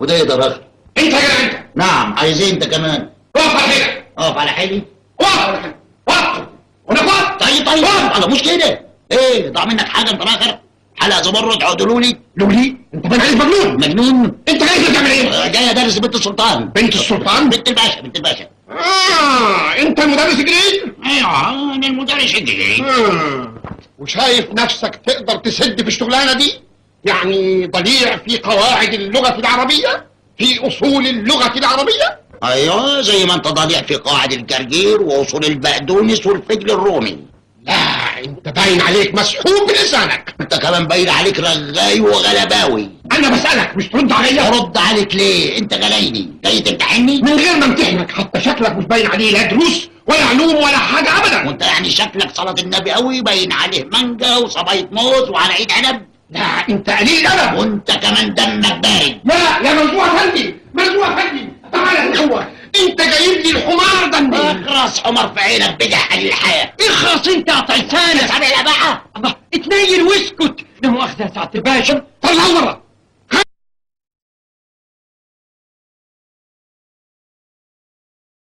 وده اخر انت يا انت. نعم. عايز إيه انت كمان. اقف على حيلك. اقف على حالي اقف على حيلك. وقف وأنا وقف طيب طيب. على مش كده. إيه ضاع منك حاجة انت آخر؟ حلقة زمرد عدلوا لي. لولي انت عليك مجنون. مجنون. انت جاي تعمل إيه؟ آه، جاي ادرس بنت السلطان. بنت السلطان؟ بنت الباشا بنت الباشا. آه انت المدرس الجديد؟ أيوه أنا المدرس الجديد. آه. وشايف نفسك تقدر تسد في الشغلانة دي؟ يعني ضليع في قواعد اللغة العربية في أصول اللغة العربية؟ أيوه زي ما أنت ضليع في قواعد الجرجير وأصول البقدونس والفجل الرومي. لا أنت باين عليك مسحوب بلسانك. أنت كمان باين عليك رغاي وغلباوي. أنا بسألك مش ترد عليا؟ أرد عليك ليه؟ أنت غلايني. جاي تمتحني من غير ما امتحنك حتى شكلك مش باين عليه لا دروس ولا علوم ولا حاجة ابدا. وأنت يعني شكلك صلاة النبي قوي باين عليه مانجا وصباية موز وعلى عيد عنب. لا انت قليل ادب وانت كمان دمك بارد لا يا مرزوع افندي مرزوع افندي تعالى هنا هو أنت جايب لي الحمار ده منين أخرس حمر في عينك بجح الحياة. اخرس أنت يا طيسانة سامع بقى الله اتنيل واسكت. لا مؤاخذة يا سعادة الباشا. طلع بره